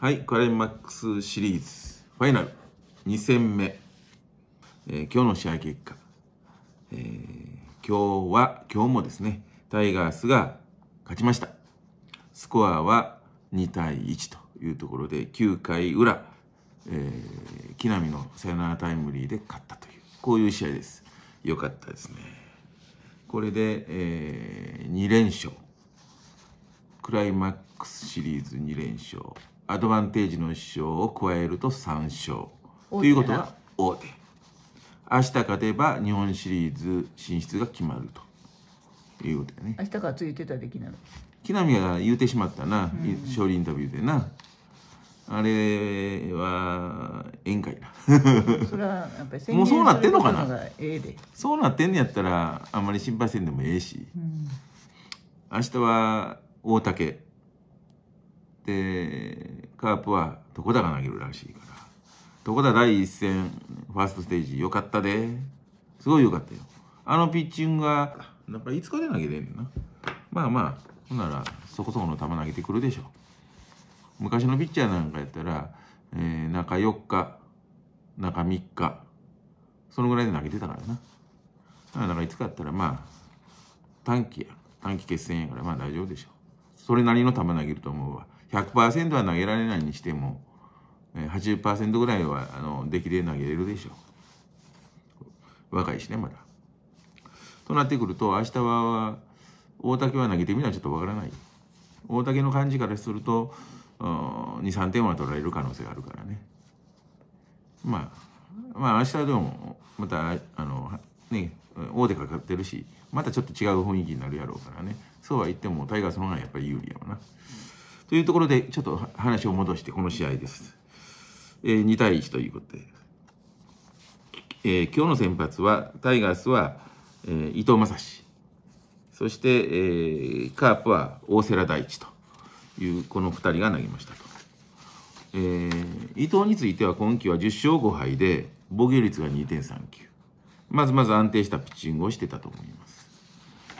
はい、クライマックスシリーズファイナル2戦目、えー今日の試合結果、えー今日は、今日もですね、タイガースが勝ちました。スコアは2対1というところで、9回裏、えー木浪のサヨナラタイムリーで勝ったという、こういう試合です。よかったですね。これで、えー2連勝。クライマックスシリーズ2連勝。アドバンテージの1勝を加えると3勝。ということは、大手。明日勝てば日本シリーズ進出が決まるということだね。明日からついてたできなの？木浪が言うてしまったな、うん勝利インタビューでな。あれは、宴会だ。それはやっぱりもうそうなってんのかな？そうなってんのやったら、あんまり心配せんでもええし。うん明日は大竹でカープは床田が投げるらしいから。床田第一戦ファーストステージ。よかったで。すごいよかったよ。あのピッチングがなんか5日で投げれんねんな。まあまあほんならそこそこの球投げてくるでしょ昔のピッチャーなんかやったら、えー中4日中3日そのぐらいで投げてたからな。だからいつかやったらまあ短期や。短期決戦やからまあ大丈夫でしょそれなりの球投げると思うわ。100%は投げられないにしても80%ぐらいはあの出来で投げれるでしょう。若いしねまだ。となってくると明日は大竹は投げてみないちょっとわからない。大竹の感じからすると23点は取られる可能性があるからね。まあまあ明日でもまたあのね大手かかってるしまたちょっと違う雰囲気になるやろうからね。そうは言ってもタイガースの方がやっぱり有利やわな。というところでちょっと話を戻してこの試合です、えー2対1ということで、えー今日の先発はタイガースは、えー伊藤将司。そして、えーカープは大瀬良大地というこの2人が投げましたと。えー伊藤については今季は10勝5敗で防御率が2.39まずまず安定したピッチングをしてたと思います。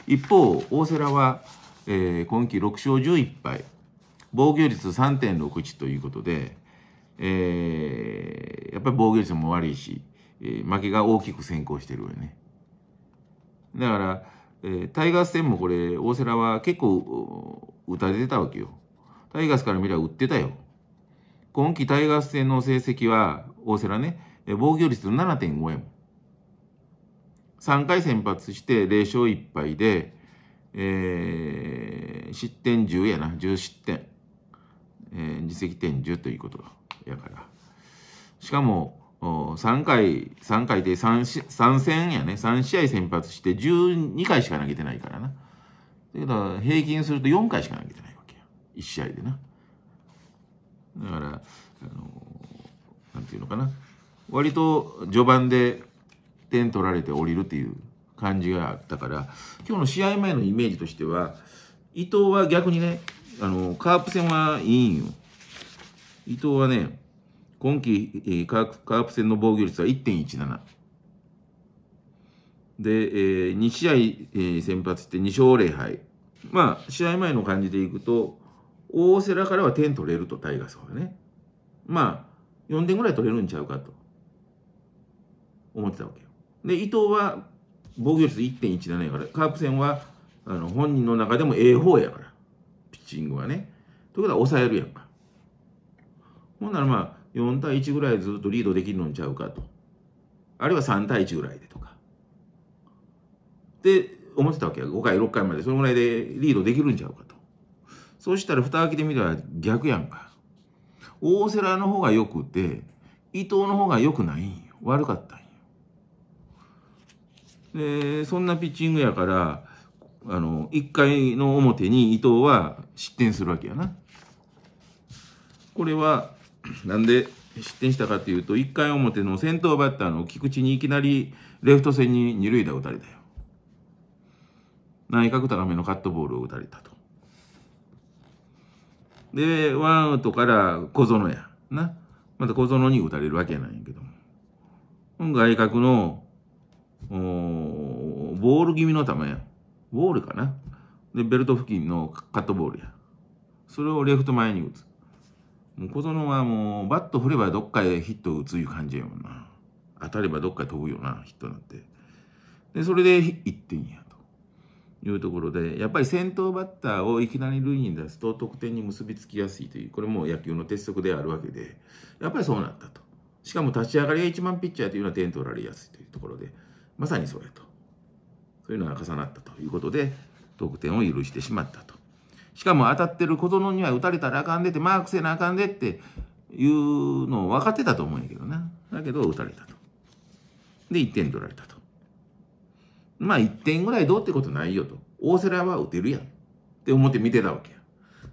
一方大瀬良は、えー今季6勝11敗。防御率3.61ということで、えーやっぱり防御率も悪いし、えー負けが大きく先行してるよね。だから、えータイガース戦もこれ大瀬良は結構打たれてたわけよ。タイガースから見れば打ってたよ。今季タイガース戦の成績は大瀬良ね防御率7.5や3回先発して0勝1敗で、えー失点10やな。10失点、えー自責点10ということやから。しかも3回3回で 3, し3戦やね。3試合先発して12回しか投げてないからな。だけど平均すると4回しか投げてないわけや。1試合でな。だから、あのなんていうのかな、割と序盤で点取られて降りるっていう感じがあったから、今日の試合前のイメージとしては、伊藤は逆にね、あのカープ戦はいいんよ。伊藤はね、今季、えーカープカープ戦の防御率は1.17。で、えー2試合、えー先発して2勝0敗。まあ、試合前の感じでいくと、大瀬良からは点取れると、タイガースはね。まあ、4点ぐらい取れるんちゃうかと思ってたわけよ。で、伊藤は防御率1.17やから、カープ戦はあの本人の中でもええ方やから、ピッチングはね。ということは抑えるやんか。ほんならまあ、4対1ぐらいずっとリードできるのんちゃうかと。あるいは3対1ぐらいでとか。で、思ってたわけよ。5回、6回まで、そのぐらいでリードできるんちゃうかと。そうしたら蓋開けてみたら逆やんか。大瀬良の方が良くて、伊藤の方が良くないんよ。悪かったんよ。で、そんなピッチングやから、あの、1回の表に伊藤は失点するわけやな。これは、なんで失点したかっていうと、1回表の先頭バッターの菊池にいきなりレフト線に二塁打打たれたよ。内角高めのカットボールを打たれたと。で、ワンアウトから小園や。な。また小園に打たれるわけやなんやけども。外角の、おーボール気味の球や。ボールかな？で、ベルト付近のカットボールや。それをレフト前に打つ。もう小園はもうバット振ればどっかへヒット打ついう感じやもんな。当たればどっかへ飛ぶよな、ヒットなんて。で、それで1点やというところで、やっぱり先頭バッターをいきなり塁に出すと得点に結びつきやすいという、これも野球の鉄則であるわけで、やっぱりそうなったと。しかも立ち上がりが一番ピッチャーというのは点取られやすいというところで、まさにそうやと。そういうのが重なったということで、得点を許してしまったと。しかも当たってる小園には打たれたらあかんでって、マークせなあかんでっていうのを分かってたと思うんやけどな。だけど打たれたと。で、1点取られたと。まあ1点ぐらいどうってことないよと。大瀬良は打てるやん。って思って見てたわけや。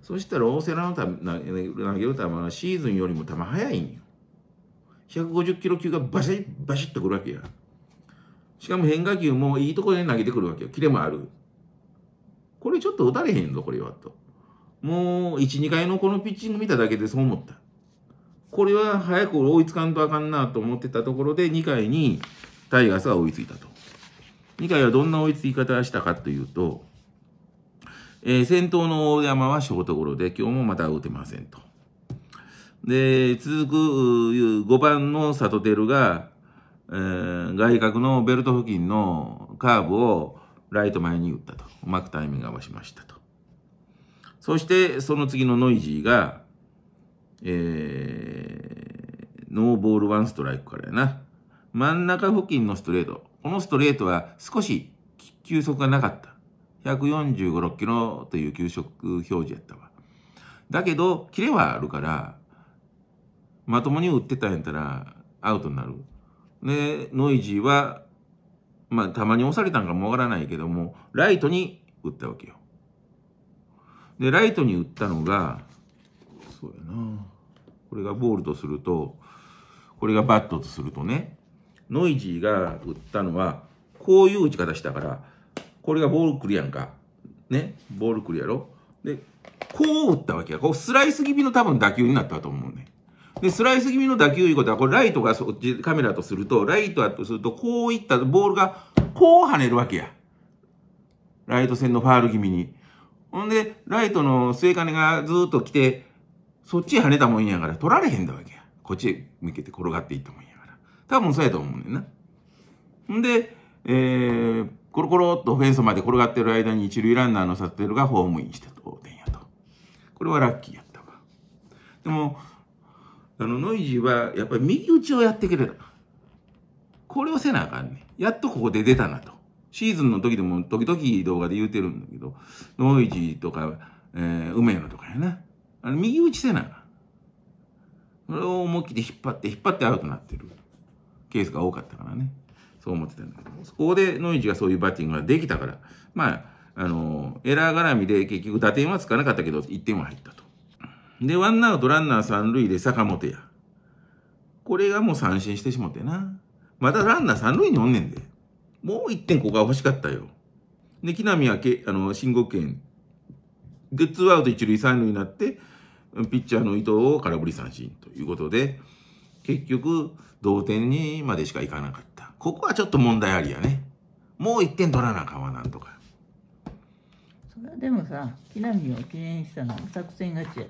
そしたら大瀬良の投げる球はシーズンよりも球速いんよ。150キロ級がバシッバシッとくるわけや。しかも変化球もいいところで投げてくるわけよ。キレもある。これちょっと打たれへんぞ、これはと。もう、1、2回のこのピッチング見ただけでそう思った。これは早く追いつかんとあかんなと思ってたところで、2回にタイガースが追いついたと。2回はどんな追いつき方をしたかというと、えー、先頭の大山はショートゴロで、今日もまた打てませんと。で、続く5番のサトテルが、えー、外角のベルト付近のカーブをライト前に打ったと。うまくタイミング合わしましたと。そして、その次のノイジーが、えー、ノーボールワンストライクからやな。真ん中付近のストレート。このストレートは少し球速がなかった。145、6キロという球速表示やったわ。だけど、キレはあるから、まともに打ってたんやったらアウトになる。で、ノイジーはまあ、たまに押されたんかもわからないけども、ライトに打ったわけよ。で、ライトに打ったのが、そうやな。これがボールとすると、これがバットとするとね、ノイジーが打ったのは、こういう打ち方したから、これがボール来るやんか。ね、ボール来るやろ。で、こう打ったわけや。こうスライス気味の多分打球になったと思うね。で、スライス気味の打球いうことは、これライトがそっちカメラとすると、ライトだとすると、こういったボールが、こう跳ねるわけや。ライト線のファール気味に。ほんで、ライトの末金がずっと来て、そっちへ跳ねたもんやから、取られへんだわけや。こっちへ向けて転がっていったもんやから。多分そうやと思うねんな。ほんで、えー、コロコロっとフェンスまで転がってる間に一塁ランナーのサテルがホームインしたと、点やと。これはラッキーやったわ。でも、あの、ノイジーは、やっぱり右打ちをやってくれる。これをせなあかんねやっとここで出たなと。シーズンの時でも時々動画で言うてるんだけど、ノイジーとか、えー、梅野とかやな。あの、右打ちせなあかん。それを思い切って引っ張って、引っ張ってアウトになってるケースが多かったからね。そう思ってたんだけど、そこでノイジーがそういうバッティングができたから、まあ、あの、エラー絡みで結局打点はつかなかったけど、1点は入ったと。で、ワンアウトランナー三塁で坂本や。これがもう三振してしもてな。まだランナー三塁におんねんで。もう一点ここが欲しかったよ。で、木浪はけ、あの、申告権。で、ツーアウト一塁三塁になって、ピッチャーの伊藤を空振り三振ということで、結局、同点にまでしかいかなかった。ここはちょっと問題ありやね。もう一点取らなあかんわ、なんとか。でもさ、木浪を敬遠したの？は作戦勝ちや。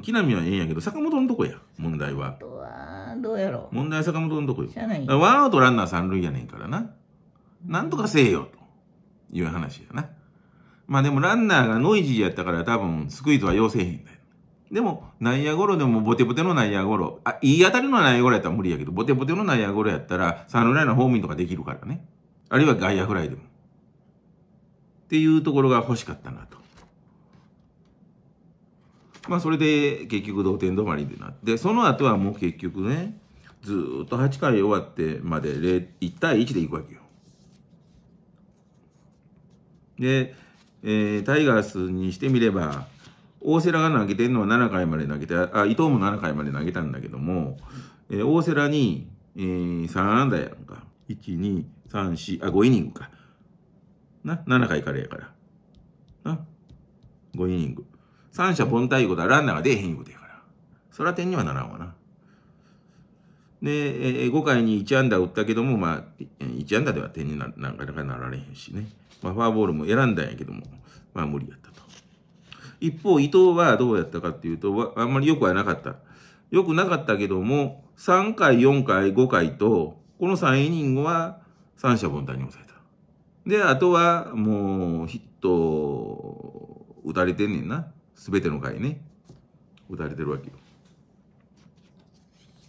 木浪はええんやけど、坂本のとこや、問題は。どうやろう？問題は坂本のとこよ。ワンアウトランナー三塁やねんからな。なんとかせえよ、という話やな。まあでもランナーがノイジーやったから多分スクイズは要せえへんだよ。でも内野ゴロでもボテボテの内野ゴロ、あ、いい当たりの内野ゴロやったら無理やけど、ボテボテの内野ゴロやったら三塁ランナーホームインとかできるからね。あるいは外野フライでも。っていうところが欲しかったなと。まあそれで結局同点止まりになって、その後はもう結局ね、ずっと8回終わってまで1対1でいくわけよ。で、えータイガースにしてみれば、大瀬良が投げてるのは7回まで投げて、あ、伊藤も7回まで投げたんだけども、えー大瀬良に、えー、3安打やんか。1、2、3、4、あ、5イニングか。な、7回からやから。な、5イニング。三者凡退いうことはランナーが出えへんいうことやから。そら点にはならんわな。で、えー5回に1安打打ったけども、まあ、1安打では点にななかなかなられへんしね。まあ、フォアボールも選んだんやけども、まあ無理やったと。一方、伊藤はどうやったかっていうと、あんまり良くはなかった。良くなかったけども、3回、4回、5回と、この3イニングは三者凡退に抑えた。で、あとはもうヒット打たれてんねんな。すべての回ね。打たれてるわけよ。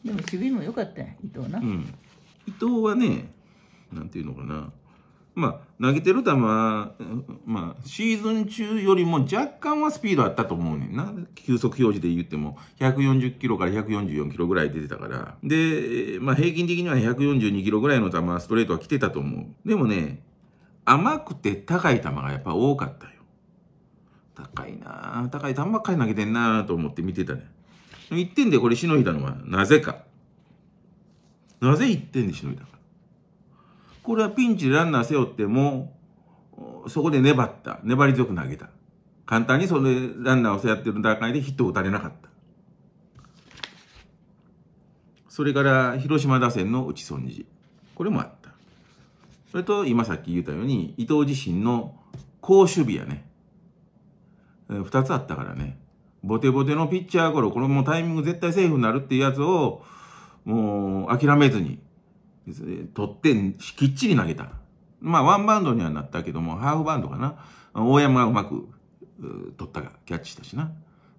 でも守備も良かったよ、伊藤な。うん。伊藤はね、なんていうのかな。まあ、投げてる球、まあ、シーズン中よりも若干はスピードあったと思うねんな。球速表示で言っても、140キロから144キロぐらい出てたから。で、まあ、平均的には142キロぐらいの球、ストレートは来てたと思う。でもね、甘くて高い球がやっぱ多かったよ。高いな高い球ばっかり投げてんなと思って見てたね。1点でこれしのいだのはなぜか。なぜ1点でしのいだか。これはピンチでランナー背負っても、そこで粘った。粘り強く投げた。簡単にそれランナーを背負ってる段階でヒットを打たれなかった。それから広島打線の打ち損じ。これもあった。それと今さっき言ったように伊藤自身の好守備やね。二つあったからね。ボテボテのピッチャー頃、これもタイミング絶対セーフになるっていうやつを、もう諦めずに、取ってきっちり投げた。まあ、ワンバウンドにはなったけども、ハーフバウンドかな。大山がうまく取ったが、キャッチしたしな。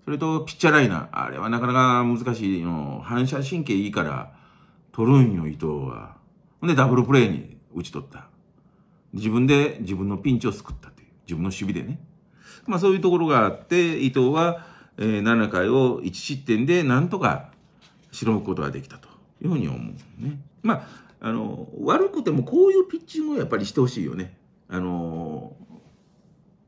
それと、ピッチャーライナー。あれはなかなか難しいの。反射神経いいから、取るんよ、伊藤は。んで、ダブルプレーに打ち取った。自分で自分のピンチを救ったという。自分の守備でね。まあ、そういうところがあって、伊藤は、えー、7回を1失点でなんとかしのぐことができたというふうに思うね。まああの、悪くてもこういうピッチングをやっぱりしてほしいよね。あの、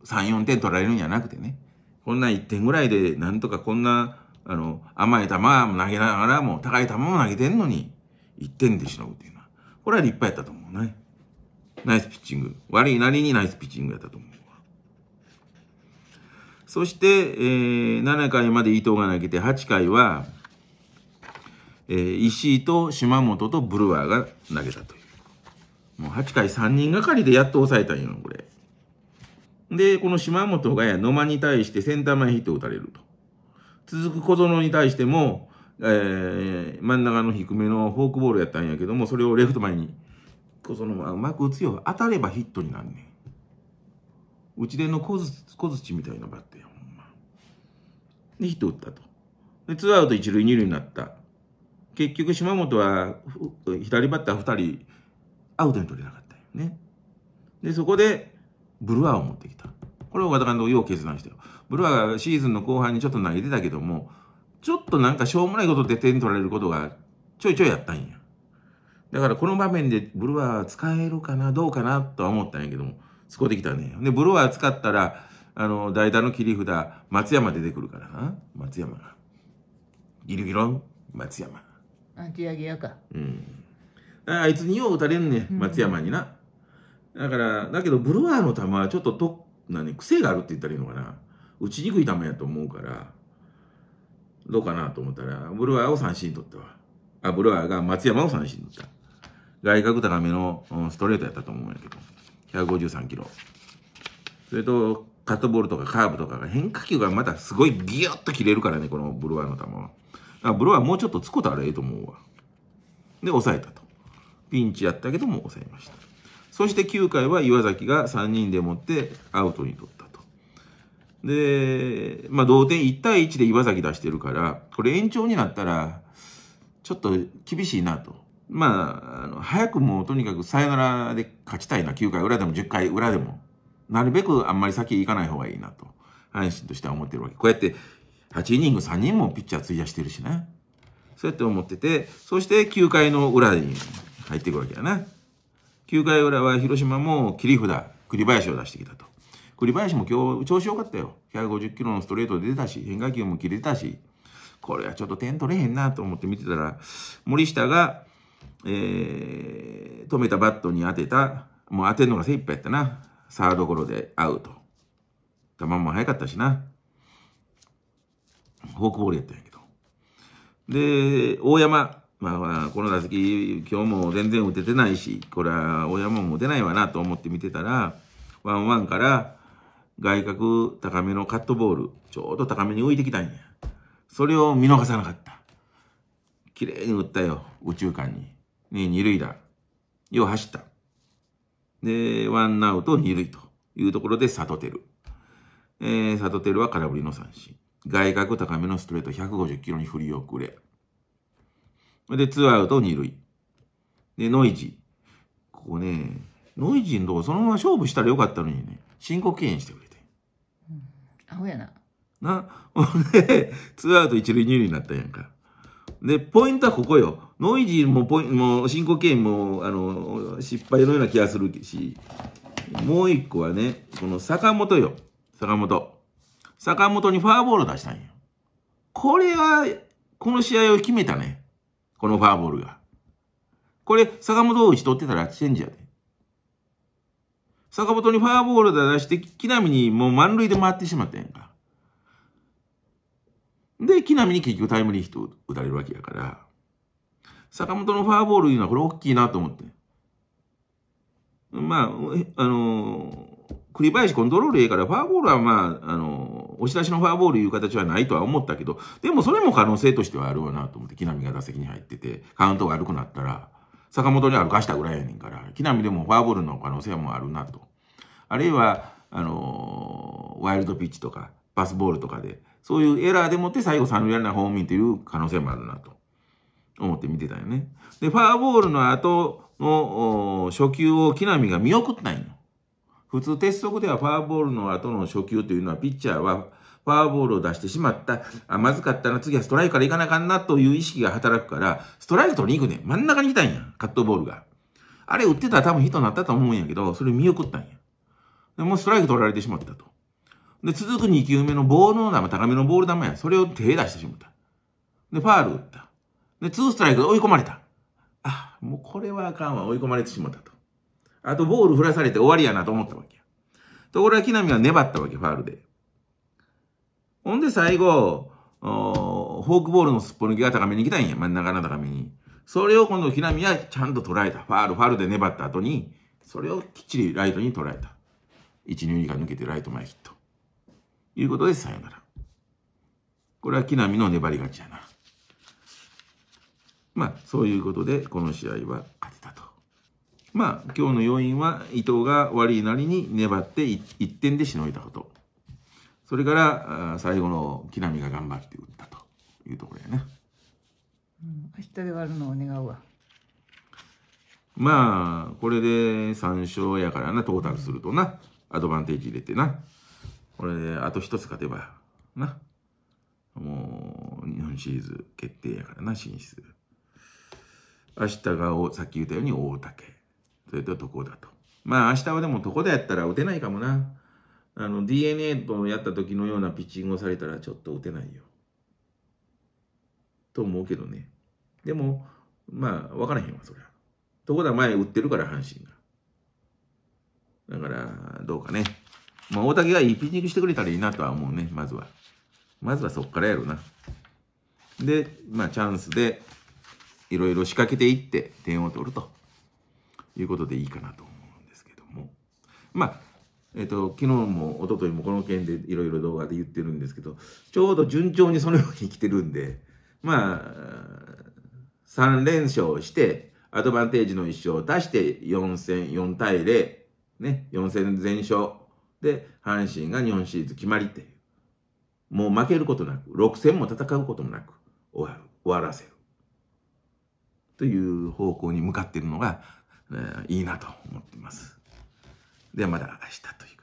3、4点取られるんじゃなくてね。こんな1点ぐらいで、なんとかこんな、あの、甘い球も投げながらも、高い球も投げてんのに、1点でしのぐっていう、これは立派やったと思うね。ナイスピッチング。悪いなりにナイスピッチングやったと思う。そして、えー、7回まで伊藤が投げて、8回は、えー、石井と島本とブルワーが投げたという。もう8回3人がかりでやっと抑えたんよ、これ。で、この島本が野間に対してセンター前ヒットを打たれると。続く小園に対しても、えー、真ん中の低めのフォークボールやったんやけども、それをレフト前に、小園はうまく打つよ。当たればヒットになんねん。うちでの小槌みたいなバットや、ほんま。で、ヒット打ったと。で、ツーアウト一塁二塁になった。結局島本は左バッター2人アウトに取れなかったよね。で、そこでブルワーを持ってきた。これを和田監督よう決断したよ。ブルワーがシーズンの後半にちょっと投げてたけども、ちょっとなんかしょうもないことで点取られることがちょいちょいやったんや。だからこの場面でブルワー使えるかな、どうかなとは思ったんやけども、使うてきたね。で、ブルワー使ったら、あの、代打の切り札、松山出てくるからな。松山が。ギルギロン、松山。アンチアギアか。うん。あいつによう打たれんね、松山にな。だから、だけど、ブルワーの球はちょっとと、何、癖があるって言ったらいいのかな。打ちにくい球やと思うから、どうかなと思ったら、ブルワーを三振取ったわ。あ、ブルワーが松山を三振取った。外角高めのストレートやったと思うんやけど、153キロ。それと、カットボールとかカーブとかが変化球がまたすごいギュッと切れるからね、このブルワーの球は。あ、ブロはもうちょっとつこたらええと思うわ。で、抑えたと。ピンチやったけども抑えました。そして9回は岩崎が3人でもってアウトに取った。で、まあ同点1対1で岩崎出してるから、これ延長になったら、ちょっと厳しいなと。まあ、あの早くもうとにかくサヨナラで勝ちたいな。9回裏でも10回裏でも。なるべくあんまり先行かない方がいいなと。阪神としては思ってるわけ。こうやって8イニング3人もピッチャー費やしてるしね。そうやって思ってて、そして9回の裏に入っていくわけやな。9回裏は広島も切り札、栗林を出してきたと。栗林も今日調子良かったよ。150キロのストレートで出たし、変化球も切れたし、これはちょっと点取れへんなと思って見てたら、森下が、えー、止めたバットに当てた、もう当てるのが精一杯やったな。サードゴロでアウト。球も速かったしな。フォークボールやったんやけど。で、大山。まあ、この打席、今日も全然打ててないし、これは大山も出ないわなと思って見てたら、ワンワンから、外角高めのカットボール、ちょうど高めに浮いてきたんや。それを見逃さなかった。綺麗に打ったよ、宇宙間に。ね、二塁打。よう走った。で、ワンアウト二塁というところでサトテル。えー、サトテルは空振りの三振。外角高めのストレート150キロに振り遅れ。で、ツーアウト二塁。で、ノイジー。ここね、ノイジーのとこそのまま勝負したらよかったのにね、申告敬遠してくれ。アホやな。な、ほ んで、ツーアウト一塁二塁になったやんか。で、ポイントはここよ。ノイジーもポイもう申告敬遠も、あの、失敗のような気がするし、もう一個はね、この坂本よ。坂本。坂本にファーボール出したんよ。これは、この試合を決めたね。このファーボールが。これ、坂本を打ち取ってたらチェンジやで。坂本にファーボールで出して、木浪にもう満塁で回ってしまったやんか。で、木浪に結局タイムリーヒット打たれるわけやから、坂本のファーボールいうのはこれ大きいなと思って。まあ、あの、栗林コントロールええから、ファーボールはまあ、あの、押し出しのファーボールいう形はないとは思ったけど、でもそれも可能性としてはあるわなと思って、木浪が打席に入ってて、カウントが悪くなったら、坂本に歩かしたぐらいやねんから、木浪でもフォアボールの可能性もあるなと。あるいは、あの、ワイルドピッチとか、パスボールとかで、そういうエラーでもって最後三塁ランナーホームインという可能性もあるなと思って見てたよね。で、フォアボールの後の初球を木浪が見送ったんよ。普通鉄則ではフォアボールの後の初球というのはピッチャーはフォアボールを出してしまった。あ、まずかったな、次はストライクから行かなあかんなという意識が働くから、ストライク取りに行くねん。真ん中に来たんや。カットボールが。あれ打ってたら多分ヒットになったと思うんやけど、それ見送ったんや。でもうストライク取られてしまったと。で、続く2球目のボールの球、高めのボール球や。それを手出してしまった。で、ファール打った。で、ツーストライクで追い込まれた。あ、もうこれはあかんわ。追い込まれてしまったと。あと、ボール振らされて終わりやなと思ったわけや。ところが木浪は粘ったわけ、ファールで。ほんで最後、フォークボールのすっぽ抜きが高めに来たんや。真ん中の高めに。それを今度、木浪はちゃんと捉えた。ファール、ファールで粘った後に、それをきっちりライトに捉えた。一、二塁が抜けてライト前ヒット。いうことでさよなら。これは木浪の粘り勝ちやな。まあ、そういうことで、この試合は勝てたと。まあ、今日の要因は、伊藤が悪いなりに粘って1点でしのいだこと。それから最後の木浪が頑張って打ったというところやね、うん、明日で終わるのを願うわ。まあこれで3勝やからなトータルするとな。アドバンテージ入れてな。これであと1つ勝てばな。もう日本シリーズ決定やからな進出。明日がさっき言ったように大竹。それと床だと。まあ明日はでも床田やったら打てないかもなあの DNA とやった時のようなピッチングをされたらちょっと打てないよ。と思うけどね。でも、まあ、分からへんわ、そりゃ。ところが前打ってるから、阪神が。だから、どうかね。まあ、大竹がいいピッチングしてくれたらいいなとは思うね、まずは。まずはそっからやるな。で、まあ、チャンスで、いろいろ仕掛けていって、点を取るということでいいかなと思うんですけども。まあ、えっ、と、昨日も一昨日もこの件でいろいろ動画で言ってるんですけど、ちょうど順調にそのように来てるんで、まあ、3連勝して、アドバンテージの1勝を出して4戦、4対0、ね、4戦全勝で、阪神が日本シリーズ決まりっていう。もう負けることなく、6戦も戦うこともなく、終わる、終わらせる。という方向に向かっているのが、えー、いいなと思ってます。ではまた明日という。